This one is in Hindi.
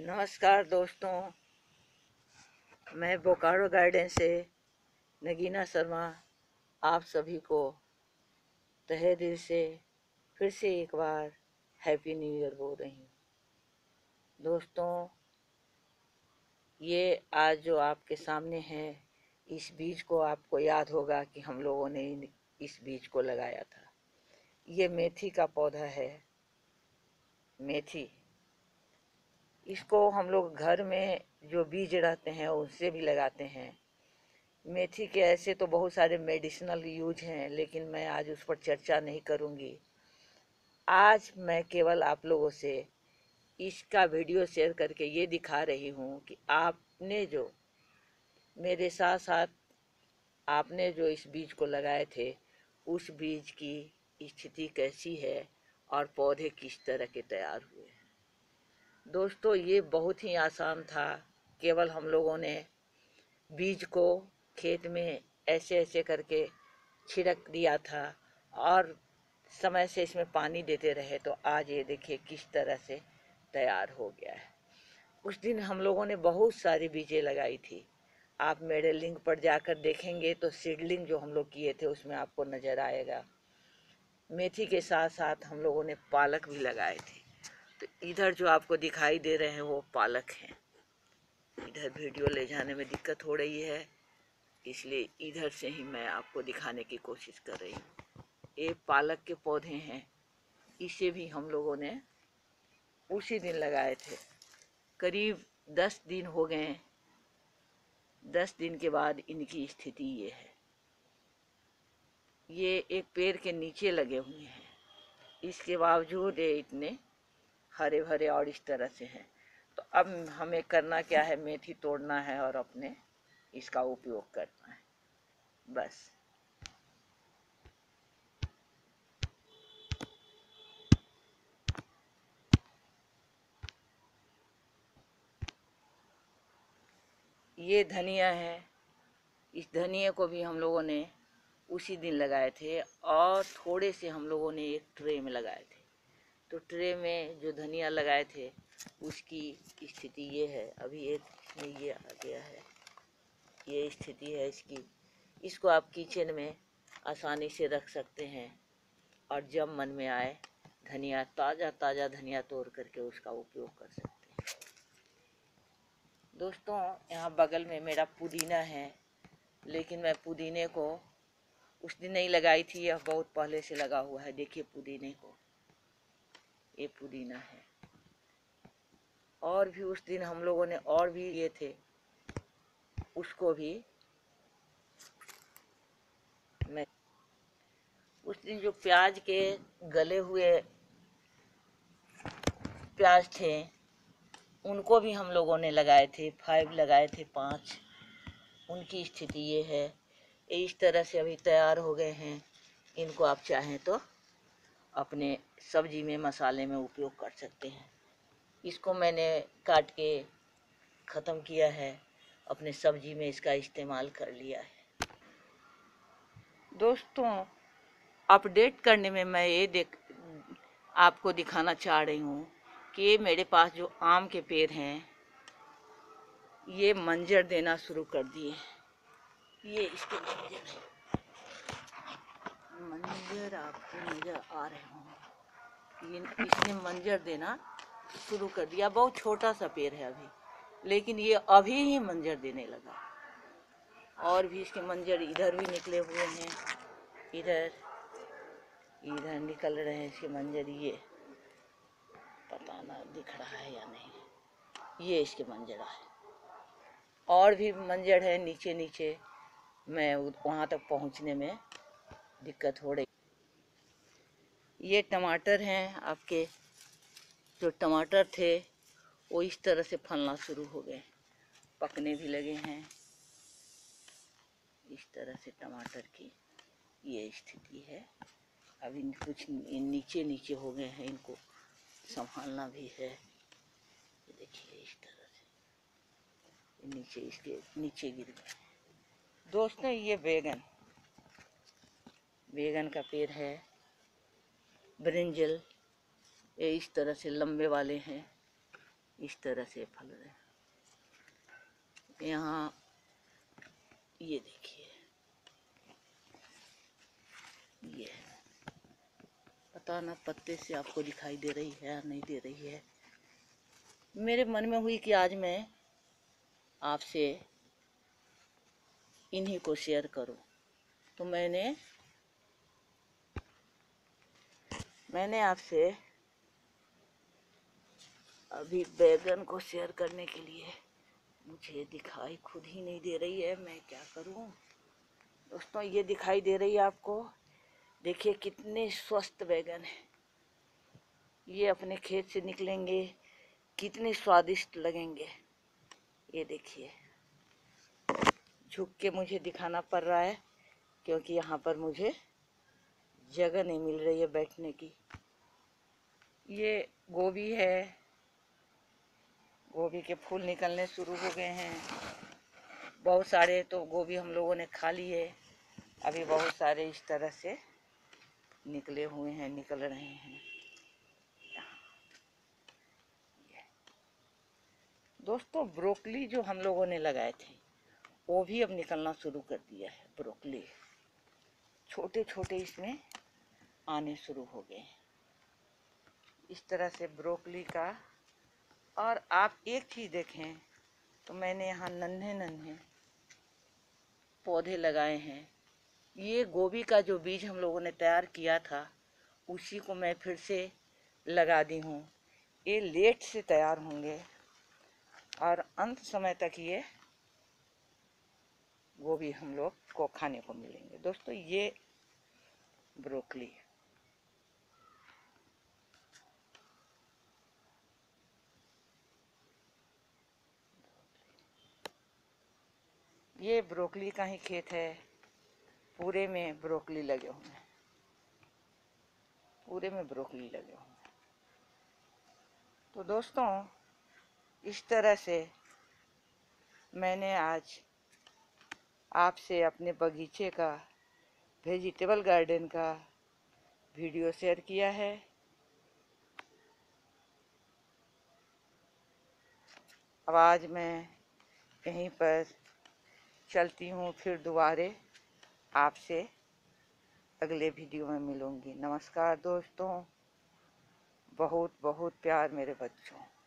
नमस्कार दोस्तों। मैं बोकारो गार्डन से नगीना शर्मा, आप सभी को तहे दिल से फिर से एक बार हैप्पी न्यू ईयर बोल रही हूँ। दोस्तों, ये आज जो आपके सामने है, इस बीज को आपको याद होगा कि हम लोगों ने इस बीज को लगाया था। ये मेथी का पौधा है। मेथी। इसको हम लोग घर में जो बीज रहते हैं, उनसे भी लगाते हैं। मेथी के ऐसे तो बहुत सारे मेडिसिनल यूज़ हैं, लेकिन मैं आज उस पर चर्चा नहीं करूँगी। आज मैं केवल आप लोगों से इसका वीडियो शेयर करके ये दिखा रही हूँ कि आपने जो मेरे साथ साथ आपने जो इस बीज को लगाए थे, उस बीज की स्थिति कैसी है और पौधे किस तरह के तैयार हुए हैं। दोस्तों, ये बहुत ही आसान था। केवल हम लोगों ने बीज को खेत में ऐसे ऐसे करके छिड़क दिया था और समय से इसमें पानी देते रहे। तो आज ये देखिए किस तरह से तैयार हो गया है। उस दिन हम लोगों ने बहुत सारी बीजें लगाई थी। आप मेरे लिंक पर जाकर देखेंगे तो सीडलिंग जो हम लोग किए थे उसमें आपको नज़र आएगा। मेथी के साथ साथ हम लोगों ने पालक भी लगाए थे। तो इधर जो आपको दिखाई दे रहे हैं वो पालक हैं। इधर वीडियो ले जाने में दिक्कत हो रही है, इसलिए इधर से ही मैं आपको दिखाने की कोशिश कर रही हूँ। ये पालक के पौधे हैं, इसे भी हम लोगों ने उसी दिन लगाए थे। करीब दस दिन हो गए दस दिन के बाद इनकी स्थिति ये है। ये एक पेड़ के नीचे लगे हुए हैं। इसके बावजूद ये इतने हरे भरे और इस तरह से हैं। तो अब हमें करना क्या है? मेथी तोड़ना है और अपने इसका उपयोग करना है। बस। ये धनिया है। इस धनिया को भी हम लोगों ने उसी दिन लगाए थे और थोड़े से हम लोगों ने एक ट्रे में लगाए थे। तो ट्रे में जो धनिया लगाए थे, उसकी स्थिति ये है। अभी एक इसमें ये आ गया है। ये स्थिति है इसकी। इसको आप किचन में आसानी से रख सकते हैं और जब मन में आए, धनिया, ताज़ा ताज़ा धनिया तोड़ करके उसका उपयोग कर सकते हैं। दोस्तों, यहाँ बगल में मेरा पुदीना है, लेकिन मैं पुदीने को उस दिन नहीं लगाई थी, यह बहुत पहले से लगा हुआ है। देखिए पुदीने को। ये पुदीना है। और भी उस दिन हम लोगों ने और भी ये थे, उसको भी मैं उस दिन जो प्याज के गले हुए प्याज थे, उनको भी हम लोगों ने लगाए थे फाइव लगाए थे, पाँच। उनकी स्थिति ये है। इस तरह से अभी तैयार हो गए हैं। इनको आप चाहें तो अपने सब्ज़ी में मसाले में उपयोग कर सकते हैं। इसको मैंने काट के ख़त्म किया है। अपने सब्ज़ी में इसका इस्तेमाल कर लिया है। दोस्तों, अपडेट करने में मैं ये देख, आपको दिखाना चाह रही हूँ कि मेरे पास जो आम के पेड़ हैं, ये मंजर देना शुरू कर दिए ये इसके मंजर है। मंजर आपको नज़र आ रहे हों। ये इसने मंजर देना शुरू कर दिया। बहुत छोटा सा पेड़ है अभी, लेकिन ये अभी ही मंजर देने लगा। और भी इसके मंजर इधर भी निकले हुए हैं। इधर इधर निकल रहे हैं इसके मंजर। ये पता ना दिख रहा है या नहीं। ये इसके मंजर है। और भी मंजर है नीचे नीचे मैं वहाँ तक पहुँचने में दिक्कत हो रही। ये टमाटर हैं आपके। जो टमाटर थे, वो इस तरह से फलना शुरू हो गए। पकने भी लगे हैं। इस तरह से टमाटर की ये स्थिति है। अभी कुछ नीचे नीचे हो गए हैं। इनको संभालना भी है। देखिए इस तरह से। नीचे इसके नीचे गिर गए दोस्तों, ये बैगन। बैगन का पेड़ है, ब्रिंजल, ये इस तरह से लंबे वाले हैं, इस तरह से फल रहे यहाँ, ये देखिए। ये पता ना पत्ते से आपको दिखाई दे रही है या नहीं दे रही है। मेरे मन में हुई कि आज मैं आपसे इन्हीं को शेयर करूँ। तो मैंने मैंने आपसे अभी बैगन को शेयर करने के लिए मुझे दिखाई खुद ही नहीं दे रही है, मैं क्या करूँ? दोस्तों, ये दिखाई दे रही है आपको। देखिए कितने स्वस्थ बैगन है। ये अपने खेत से निकलेंगे, कितने स्वादिष्ट लगेंगे। ये देखिए, झुक के मुझे दिखाना पड़ रहा है, क्योंकि यहाँ पर मुझे जगह नहीं मिल रही है बैठने की। ये गोभी है। गोभी के फूल निकलने शुरू हो गए हैं। बहुत सारे तो गोभी हम लोगों ने खा ली है। अभी बहुत सारे इस तरह से निकले हुए हैं, निकल रहे हैं। दोस्तों, ब्रोकली जो हम लोगों ने लगाए थे, वो भी अब निकलना शुरू कर दिया है, ब्रोकली। छोटे छोटे इसमें आने शुरू हो गए इस तरह से ब्रोकली का और आप एक चीज़ देखें तो मैंने यहाँ नन्हे नन्हे पौधे लगाए हैं। ये गोभी का जो बीज हम लोगों ने तैयार किया था, उसी को मैं फिर से लगा दी हूँ। ये लेट से तैयार होंगे और अंत समय तक ये गोभी हम लोग को खाने को मिलेंगे। दोस्तों, ये ब्रोकली ये ब्रोकली का ही खेत है। पूरे में ब्रोकली लगे हुए हैं। पूरे में ब्रोकली लगे हुए हैं। तो दोस्तों, इस तरह से मैंने आज आपसे अपने बगीचे का वेजिटेबल गार्डन का वीडियो शेयर किया है। अब आज मैं यहीं पर चलती हूँ फिर दोबारे आपसे अगले वीडियो में मिलूँगी। नमस्कार दोस्तों। बहुत बहुत प्यार मेरे बच्चों।